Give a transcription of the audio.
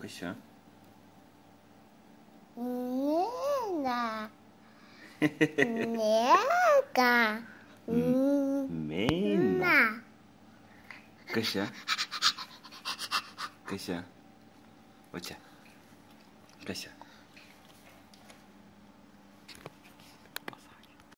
Кося. А? Мега. Мега. Мейна. Кося. А? Кося. А? Вот Оця. Кося.